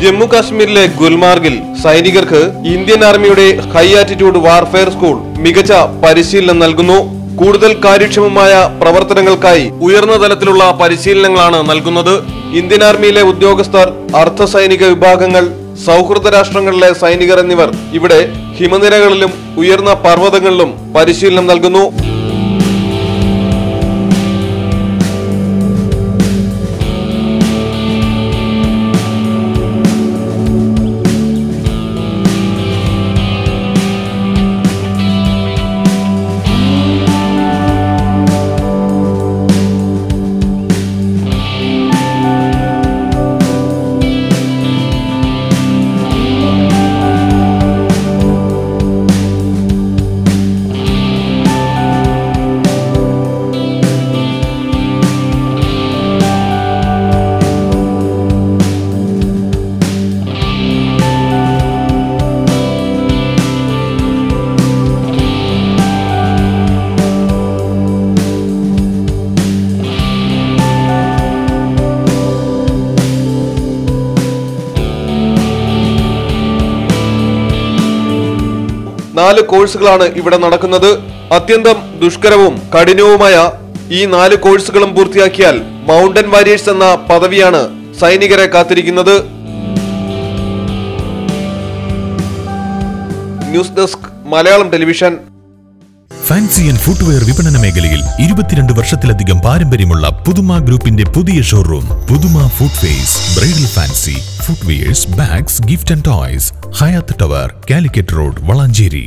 ജമ്മു കാശ്മീരിലെ ഗുൽമാർഗിൽ സൈനികർക്ക് ഇന്ത്യൻ ആർമിയുടെ ഹൈ ആറ്റിറ്റ്യൂഡ് വാർഫെയർ സ്കൂൾ മികച്ച പരിശീലനം നൽകുന്നു. കൂടുതൽ കാര്യക്ഷമമായ പ്രവർത്തനങ്ങൾക്കായി ഉയർന്ന തലത്തിലുള്ള പരിശീലനങ്ങളാണ് നൽകുന്നത്. ഇന്ത്യൻ ആർമിയിലെ ഉദ്യോഗസ്ഥർ അർദ്ധ സൈനിക വിഭാഗങ്ങൾ സൗഹൃദ രാഷ്ട്രങ്ങളിലെ സൈനികർ എന്നിവർ ഇവിടെ ഹിമനിരകളിലും ഉയർന്ന പർവതങ്ങളിലും പരിശീലനം നൽകുന്നു. നാല് കോഴ്സുകളാണ് ഇവിടെ നടക്കുന്നത്. അത്യന്തം ദുഷ്കരവും കഠിനവുമായ ഈ നാല് കോഴ്സുകളും പൂർത്തിയാക്കിയാൽ മൗണ്ടൻ വാരിയേഴ്സ് എന്ന പദവിയാണ് സൈനികരെ കാത്തിരിക്കുന്നത്. News desk Malayalam television. Fancy and footwear വിപണന മേഖലയിൽ ഇരുപത്തിരണ്ട് വർഷത്തിലധികം പാരമ്പര്യമുള്ള പുതുമ ഗ്രൂപ്പിന്റെ പുതിയ showroom Puthuma footways bridal fancy footwears bags gift and toys Hayath tower Calicut road Valanchery